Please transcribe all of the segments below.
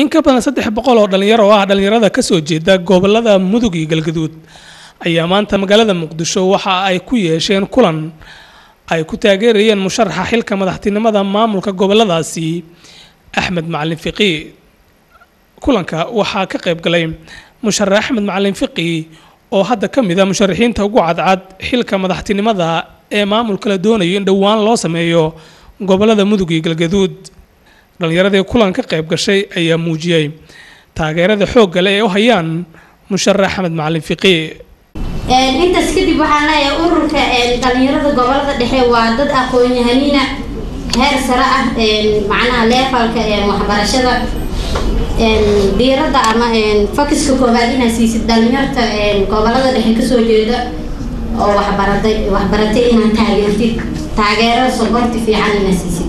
in ka badan saddex boqol oo dhalinyaro oo ah dhalinyarada ka soo jeeda gobollada mudug iyo galgaduud ayaa maanta magaalada muqdisho waxa ay ku yeesheen kulan. Ay ku taageerayeen musharaxa xilka madaxtinimada maamulka goboladaasi axmed macalin fiqi. Kulanka waxaa ka qayb galay musharax axmed macalin fiqi oo hadda ka mid a musharaxiinta ugu cadcad xilka madaxtinimada ee maamulka la doonayo in dhowaan loo sameeyo gobollada mudug iyo galgaduud dhalinyaradii kulan ka qayb gashay ayaa muujiyey taageerada xoogga leh ee u hayaan musharax axmed macalin fiqi. Intaas kadib waxaan leeyahay ururka dhalinyarada gobollada dhexe waa dad aqoon-yahanina heer sare ah macnaha leefalka waxbarashada diiradda ama fokiska koowaad inaad siisid dhalinyarta gobollada dhexe ka soo jeeda oo waxbaraday waxbaratay inaad taageertid taageero sokorti fiican inaad siisid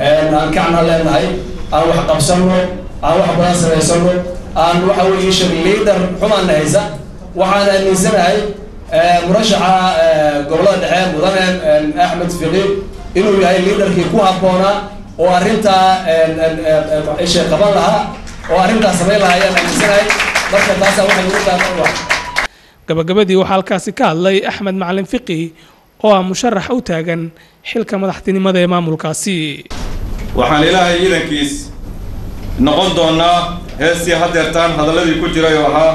aan kacna leenahay aan wax qabsano aan wax badan samaysano aan waxa weeye shir liidar xumaana haysa waxaan aaminsanahay murashaxa gobollada dhexe mudane axmed fiqi inuu yahay liidarkii ku habboonaa oo arrintaa ishe qaban lahaa oo arrintaa samayn lahaa ayaan aaminsanahay marka taasaa waxay ugu taagan waa gabagabadii waxaa halkaasi ka hadlay axmed macalin fiqi oo ah musharax u taagan xilka madaxtinimada ee maamulkaasi waxaan ilaahay ciidankiis noqon doonaa heestii hadeertaan hadalladii ku jiray oo ahaa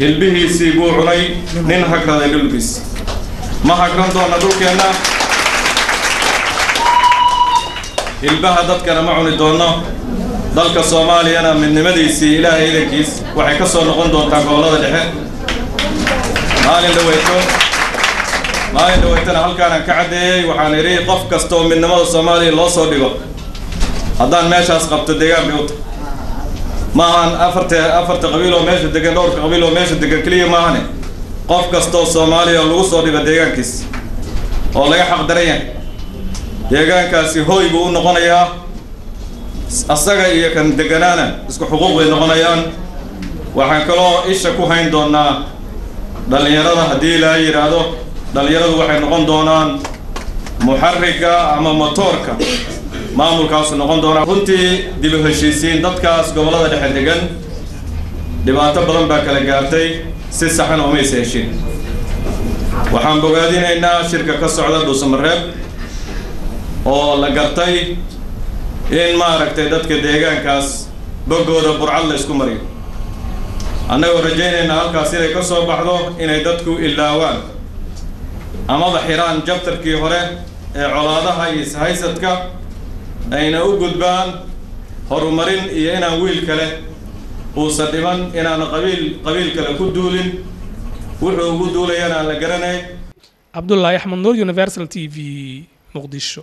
hilbihiisii buu cunay nin hagraday dhulkiis. Ma hagran doona dhulkeenna? Hilbaha dadkana ma cuni doono dalka soomaaliyana midnimadiisii ilaahay ciidankiis waxay ka soo noqon doontaa gobollada dhexe. Maalin dhaweyto maalin dhaweytana halkaanaan ka caddeeyey waxaan idhi qof kasta oo midnimada soomaaliya loo soo dhigo haddaan meeshaas qabto deegaan bay u tahay ma ahan afarta afarta qabiil oo meesha degan dhowrka qabiil oo meesha degan keliya maahane qof kasta oo soomaaliya lagu soo dhigo deegaankiis oo laga xaqdaran yahay deegaankaasi hooy buu u noqonayaa. Asaga iyo kan deganaana isku xuquuq bay noqonayaan. Waxaan kaloo isha ku hayn doonaa dhallinyarada haddii laa yidhaahdo dhallinyaradu waxay noqon doonaan muxarriga ama motoorka maamulkaasu noqon doonaa runtii dib u heshiisiin dadkaas gobollada dhexe degan dhibaato badan baa kala gaartay si saxan oo maysa heshin waxaan bogaadinaynaa shirka ka socda dhuusamareeb oo la gartay in maaragtay dadka deegaankaas boggooda burcad la isku mariyo. Annagoo rajaynaynaa halkaas inay ka soo baxdo inay dadku ilaawaan amaba xiraan jabtarkii hore ee colaadaha iyo ishaysadka ayna u gudbaan horumarin iyo inaan wiil kale uusan dhiman inaan qabiil qabiil kale ku duulin. Wuxuu ugu duulayana aan la garanayn cabdulaahi axmed nuur universal t v muqdisho